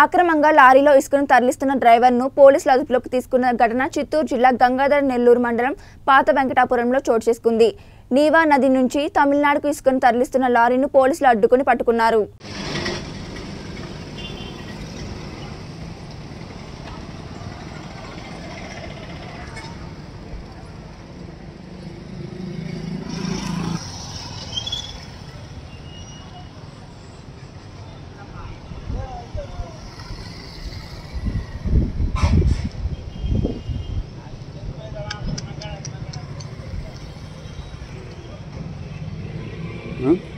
అక్రమంగా లారీలో ఇసుకను తరలిస్తున్న డ్రైవర్ను పోలీసులు అదుపులోకి తీసుకున్న ఘటన చిత్తూరు జిల్లా గంగాధర నెల్లూరు మండలం పాత వెంకటాపురంలో చోటు చేసుకుంది. నీవా నది నుంచి తమిళనాడుకు ఇసుకను తరలిస్తున్న లారీను పోలీసులు అడ్డుకుని పట్టుకున్నారు. Huh?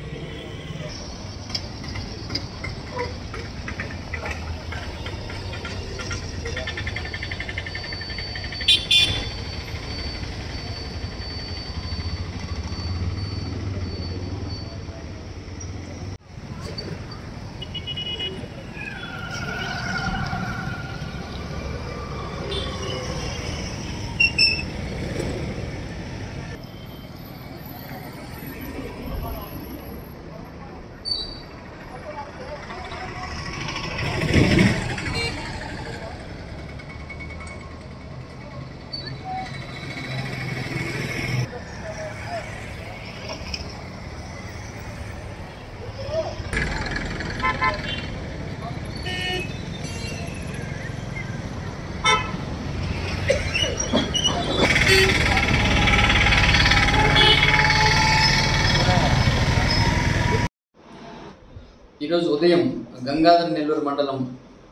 ఈరోజు ఉదయం గంగాధర నెల్లూరు మండలం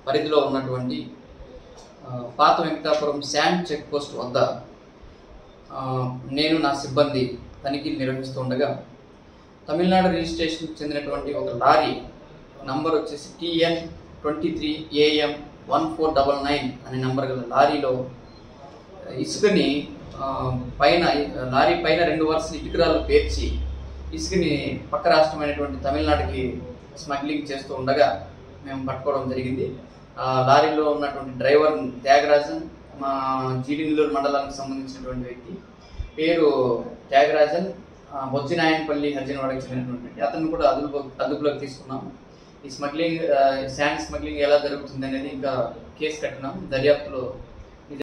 పరిధిలో ఉన్నటువంటి పాత వెంకటాపురం శాండ్ చెక్ పోస్ట్ వద్ద నేను నా సిబ్బంది తనిఖీలు నిర్వహిస్తుండగా తమిళనాడు రిజిస్ట్రేషన్కి చెందినటువంటి ఒక లారీ నంబర్ వచ్చేసి TN twenty three AM one four double nine అనే నంబర్ గల లారీలో ఇసుకని పైన లారీ పైన రెండు వరుసలు ఇటుకరాలు పేర్చి ఇసుకని పక్క రాష్ట్రమైనటువంటి తమిళనాడుకి స్మగ్లింగ్ చేస్తూ ఉండగా మేము పట్టుకోవడం జరిగింది. ఆ లారీలో ఉన్నటువంటి డ్రైవర్ త్యాగరాజన్ మా జీడినెల్లూరు మండలానికి సంబంధించినటువంటి వ్యక్తి. పేరు త్యాగరాజన్ ఆ, బొచ్చినాయనపల్లి హర్జనవాడకి చెందినటువంటి అతను కూడా అదుపు అదుపులోకి తీసుకున్నాం ఈ స్మగ్లింగ్ శాండ్ స్మగ్లింగ్ ఎలా జరుగుతుంది అనేది ఇంకా కేసు కట్టినాం. దర్యాప్తులో